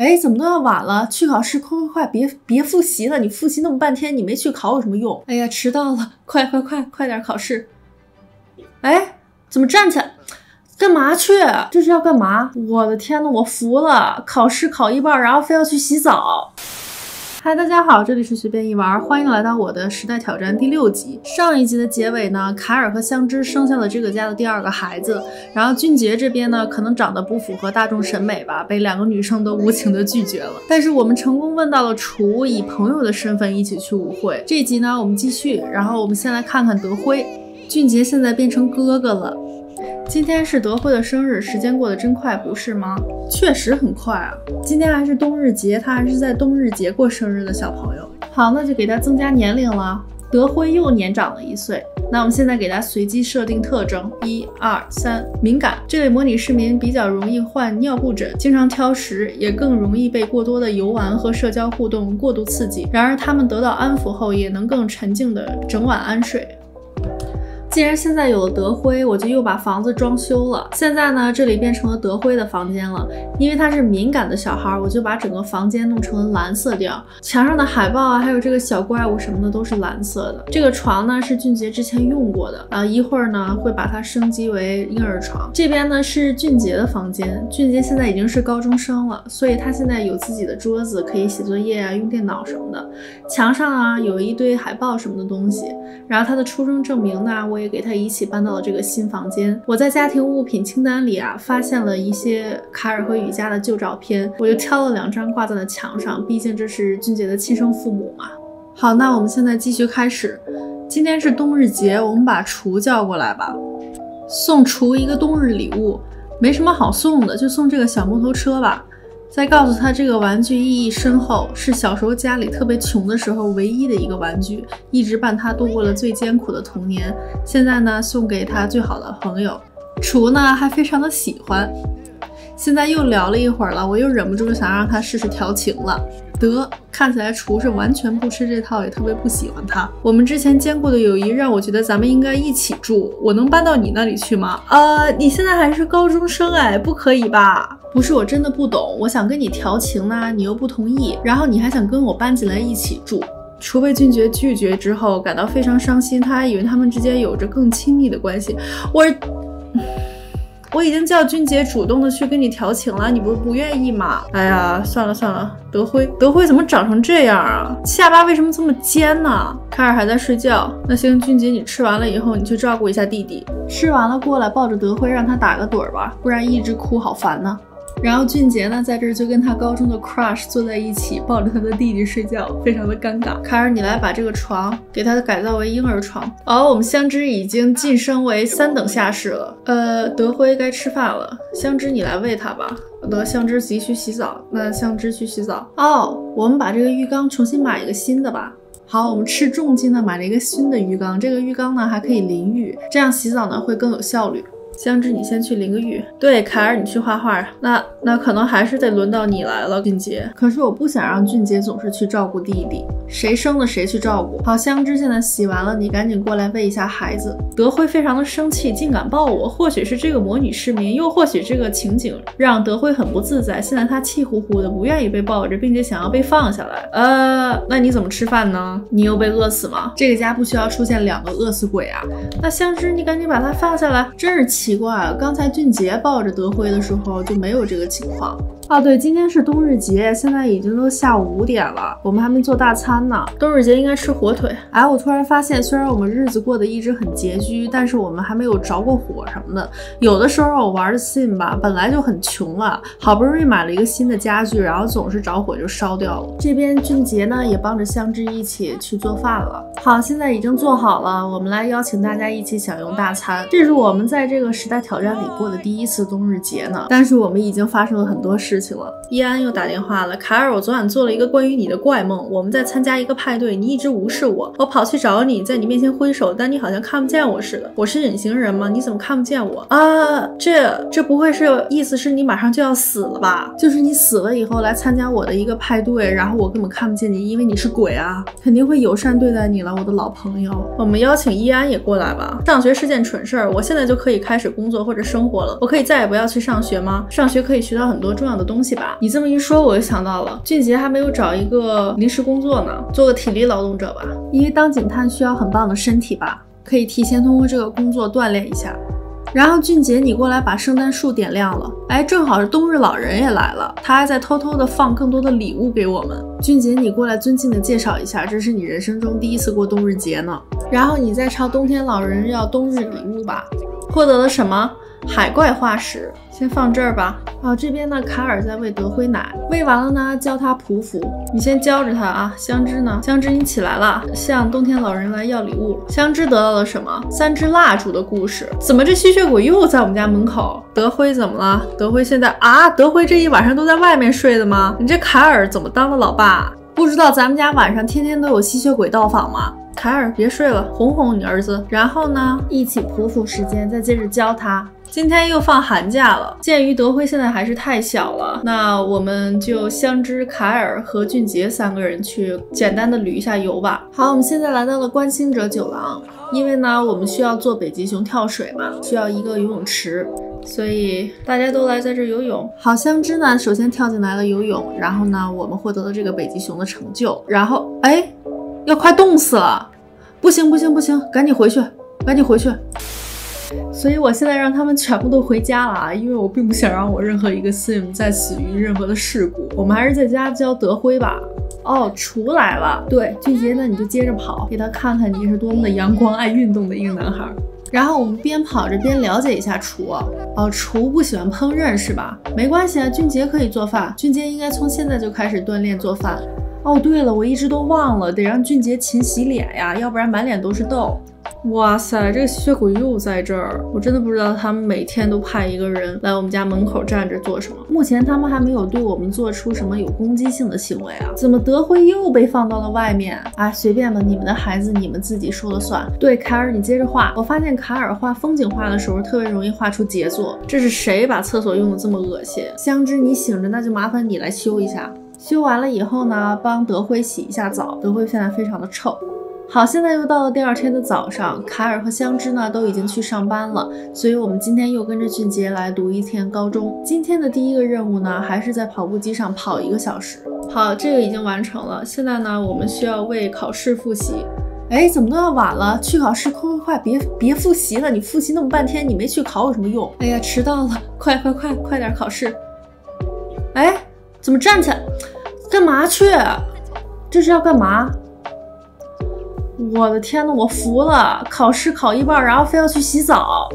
哎，怎么都要晚了？去考试，快快快，别别复习了！你复习那么半天，你没去考有什么用？哎呀，迟到了，快快快，快点考试！哎，怎么站起来？干嘛去？这是要干嘛？我的天呐，我服了！考试考一半，然后非要去洗澡。嗨，大家好，这里是随便一玩，欢迎来到我的时代挑战第六集。上一集的结尾呢，卡尔和香芝生下了这个家的第二个孩子，然后俊杰这边呢，可能长得不符合大众审美吧，被两个女生都无情的拒绝了。但是我们成功问到了楚，以朋友的身份一起去舞会。这集呢，我们继续，然后我们先来看看德辉，俊杰现在变成哥哥了。今天是德惠的生日，时间过得真快，不是吗？确实很快啊！今天还是冬日节，他还是在冬日节过生日的小朋友。好，那就给他增加年龄了。德辉又年长了一岁。那我们现在给他随机设定特征：一、二、三。敏感，这类模拟市民比较容易患尿布疹，经常挑食，也更容易被过多的游玩和社交互动过度刺激。然而，他们得到安抚后，也能更沉静的整晚安睡。既然现在有了德辉，我就又把房子装修了。现在呢，这里变成了德辉的房间了。因为他是敏感的小孩，我就把整个房间弄成了蓝色调。墙上的海报啊，还有这个小怪物什么的都是蓝色的。这个床呢是俊杰之前用过的啊，一会儿呢会把它升级为婴儿床。这边呢是俊杰的房间，俊杰现在已经是高中生了，所以他现在有自己的桌子，可以写作业啊，用电脑什么的。墙上啊有一堆海报什么的东西，然后他的出生证明呢，我。也给他一起搬到了这个新房间。我在家庭物品清单里啊，发现了一些卡尔和雨佳的旧照片，我就挑了两张挂在了墙上。毕竟这是俊杰的亲生父母嘛。好，那我们现在继续开始。今天是冬日节，我们把厨叫过来吧，送厨一个冬日礼物。没什么好送的，就送这个小摩托车吧。再告诉他，这个玩具意义深厚，是小时候家里特别穷的时候唯一的一个玩具，一直伴他度过了最艰苦的童年。现在呢，送给他最好的朋友，厨呢还非常的喜欢。现在又聊了一会儿了，我又忍不住想让他试试调情了。得，看起来厨是完全不吃这套，也特别不喜欢他。我们之前坚固的友谊让我觉得咱们应该一起住。我能搬到你那里去吗？呃，你现在还是高中生哎，不可以吧？不是，我真的不懂。我想跟你调情呢，你又不同意，然后你还想跟我搬进来一起住。除被俊杰拒绝之后，感到非常伤心。他还以为他们之间有着更亲密的关系。我。我已经叫君杰主动的去跟你调情了，你不是不愿意吗？哎呀，算了算了，德辉，德辉怎么长成这样啊？下巴为什么这么尖呢？凯尔还在睡觉，那行，君杰，你吃完了以后，你去照顾一下弟弟。吃完了过来抱着德辉，让他打个盹儿吧，不然一直哭好烦呢。然后俊杰呢，在这儿就跟他高中的 crush 坐在一起，抱着他的弟弟睡觉，非常的尴尬。卡尔，你来把这个床给他改造为婴儿床。哦，我们香知已经晋升为三等下士了。呃，德辉该吃饭了，香知你来喂他吧。得，香知急需洗澡，那香知去洗澡。哦，我们把这个浴缸重新买一个新的吧。好，我们斥重金的买了一个新的浴缸，这个浴缸呢还可以淋浴，这样洗澡呢会更有效率。香知，你先去淋个浴。对，凯尔，你去画画。那那可能还是得轮到你来了，俊杰。可是我不想让俊杰总是去照顾弟弟，谁生了谁去照顾。好，香知现在洗完了，你赶紧过来喂一下孩子。德辉非常的生气，竟敢抱我。或许是这个魔女市民，又或许这个情景让德辉很不自在。现在他气呼呼的，不愿意被抱着，并且想要被放下来。呃，那你怎么吃饭呢？你又被饿死吗？这个家不需要出现两个饿死鬼啊。那香知，你赶紧把他放下来。真是气。奇怪，刚才俊杰抱着德辉的时候就没有这个情况。哦，对，今天是冬日节，现在已经都下午五点了，我们还没做大餐呢。冬日节应该吃火腿。哎，我突然发现，虽然我们日子过得一直很拮据，但是我们还没有着过火什么的。有的时候我玩的 sim 吧，本来就很穷了，好不容易买了一个新的家具，然后总是着火就烧掉了。这边俊杰呢也帮着香知一起去做饭了。好，现在已经做好了，我们来邀请大家一起享用大餐。这是我们在这个时代挑战里过的第一次冬日节呢，但是我们已经发生了很多事。情了，伊安又打电话了。卡尔，我昨晚做了一个关于你的怪梦。我们在参加一个派对，你一直无视我，我跑去找你，在你面前挥手，但你好像看不见我似的。我是隐形人吗？你怎么看不见我啊？这这不会是意思是你马上就要死了吧？就是你死了以后来参加我的一个派对，然后我根本看不见你，因为你是鬼啊，肯定会友善对待你了，我的老朋友。我们邀请伊安也过来吧。上学是件蠢事儿，我现在就可以开始工作或者生活了。我可以再也不要去上学吗？上学可以学到很多重要的。东西吧。你这么一说，我就想到了，俊杰还没有找一个临时工作呢，做个体力劳动者吧。因为当警探需要很棒的身体吧，可以提前通过这个工作锻炼一下。然后俊杰，你过来把圣诞树点亮了。哎，正好是冬日老人也来了，他还在偷偷的放更多的礼物给我们。俊杰，你过来尊敬的介绍一下，这是你人生中第一次过冬日节呢。然后你再朝冬天老人要冬日礼物吧。获得了什么？海怪化石，先放这儿吧。哦，这边呢，卡尔在喂德辉奶，喂完了呢，教他匍匐。你先教着他啊。香芝呢？香芝，你起来了，向冬天老人来要礼物。香芝得到了什么？三支蜡烛的故事。怎么这吸血鬼又在我们家门口？德辉怎么了？德辉现在啊？德辉这一晚上都在外面睡的吗？你这卡尔怎么当的老爸？不知道咱们家晚上天天都有吸血鬼到访吗？凯尔，别睡了，哄哄你儿子。然后呢，一起匍匐时间，再接着教他。今天又放寒假了，鉴于德辉现在还是太小了，那我们就相知凯尔和俊杰三个人去简单的旅一下游吧。好，我们现在来到了观星者酒廊，因为呢，我们需要做北极熊跳水嘛，需要一个游泳池，所以大家都来在这游泳。好，相知呢，首先跳进来了游泳，然后呢，我们获得了这个北极熊的成就，然后哎，要快冻死了，不行不行不行，赶紧回去，赶紧回去。所以我现在让他们全部都回家了啊，因为我并不想让我任何一个 sim 再死于任何的事故。我们还是在家教德辉吧。哦，厨来了。对，俊杰，那你就接着跑，给他看看你是多么的阳光、爱运动的一个男孩。然后我们边跑着边了解一下厨。哦，厨不喜欢烹饪是吧？没关系啊，俊杰可以做饭。俊杰应该从现在就开始锻炼做饭。哦，对了，我一直都忘了，得让俊杰勤洗脸呀，要不然满脸都是痘。哇塞，这个吸血鬼又在这儿！我真的不知道他们每天都派一个人来我们家门口站着做什么。目前他们还没有对我们做出什么有攻击性的行为啊？怎么德辉又被放到了外面？啊，随便吧，你们的孩子你们自己说了算。对，凯尔，你接着画。我发现凯尔画风景画的时候特别容易画出杰作。这是谁把厕所用的这么恶心？香知，你醒着，那就麻烦你来修一下。修完了以后呢，帮德辉洗一下澡。德辉现在非常的臭。好，现在又到了第二天的早上，凯尔和香芝呢都已经去上班了，所以我们今天又跟着俊杰来读一天高中。今天的第一个任务呢，还是在跑步机上跑一个小时。好，这个已经完成了。现在呢，我们需要为考试复习。哎，怎么都要晚了？去考试，快快快，别别复习了！你复习那么半天，你没去考有什么用？哎呀，迟到了，快快快，快点考试！哎，怎么站起来？干嘛去？这是要干嘛？我的天呐，我服了！考试考一半，然后非要去洗澡。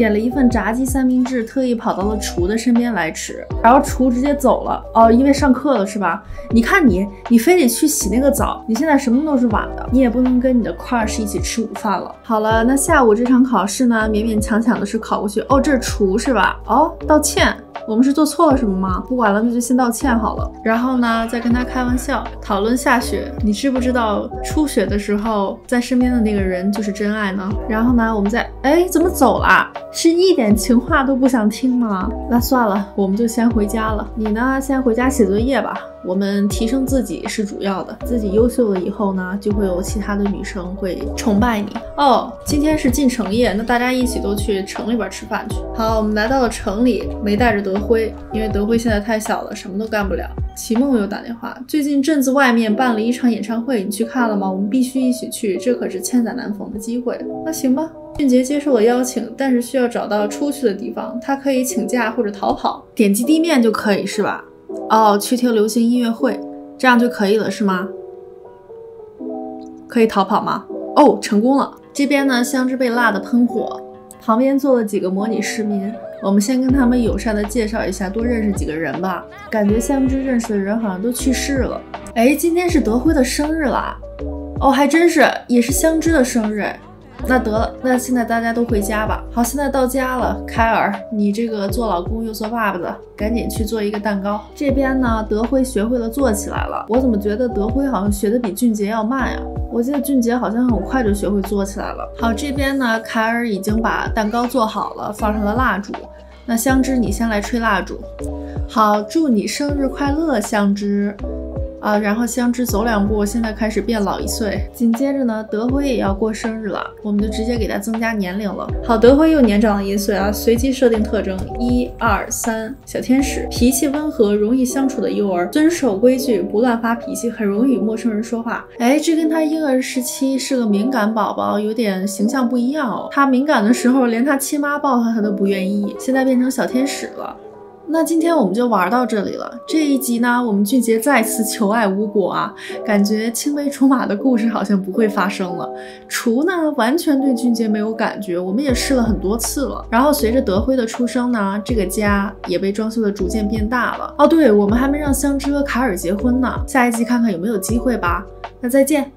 点了一份炸鸡三明治，特意跑到了厨的身边来吃，然后厨直接走了哦，因为上课了是吧？你看你，你非得去洗那个澡，你现在什么都是晚的，你也不能跟你的 crush 一起吃午饭了。好了，那下午这场考试呢，勉勉强强的是考过去。哦，这是厨是吧？哦，道歉，我们是做错了什么吗？不管了，那就先道歉好了。然后呢，再跟他开玩笑，讨论下雪。你知不知道初雪的时候，在身边的那个人就是真爱呢？然后呢，我们再，哎，怎么走了？是一点情话都不想听吗？那算了，我们就先回家了。你呢，先回家写作业吧。我们提升自己是主要的，自己优秀了以后呢，就会有其他的女生会崇拜你哦。今天是进城夜，那大家一起都去城里边吃饭去。好，我们来到了城里，没带着德辉，因为德辉现在太小了，什么都干不了。齐梦又打电话，最近镇子外面办了一场演唱会，你去看了吗？我们必须一起去，这可是千载难逢的机会。那行吧。俊杰接受了邀请，但是需要找到出去的地方。他可以请假或者逃跑，点击地面就可以，是吧？哦，去听流行音乐会，这样就可以了，是吗？可以逃跑吗？哦，成功了。这边呢，香知被辣的喷火，旁边坐了几个模拟市民。我们先跟他们友善的介绍一下，多认识几个人吧。感觉香知认识的人好像都去世了。哎，今天是德辉的生日啦！哦，还真是，也是香知的生日。那得了，那现在大家都回家吧。好，现在到家了，凯尔，你这个做老公又做爸爸的，赶紧去做一个蛋糕。这边呢，德辉学会了做起来了。我怎么觉得德辉好像学的比俊杰要慢呀？我记得俊杰好像很快就学会做起来了。好，这边呢，凯尔已经把蛋糕做好了，放上了蜡烛。那香知，你先来吹蜡烛。好，祝你生日快乐，香知。啊，然后相知走两步，现在开始变老一岁。紧接着呢，德辉也要过生日了，我们就直接给他增加年龄了。好，德辉又年长了一岁啊。随机设定特征：一、二、三。小天使，脾气温和，容易相处的幼儿，遵守规矩，不乱发脾气，很容易与陌生人说话。哎，这跟他婴儿时期是个敏感宝宝有点形象不一样哦。他敏感的时候，连他亲妈抱他他都不愿意，现在变成小天使了。那今天我们就玩到这里了。这一集呢，我们俊杰再次求爱无果啊，感觉青梅竹马的故事好像不会发生了。厨呢，完全对俊杰没有感觉，我们也试了很多次了。然后随着德辉的出生呢，这个家也被装修的逐渐变大了。哦，对，我们还没让香知和卡尔结婚呢，下一集看看有没有机会吧。那再见。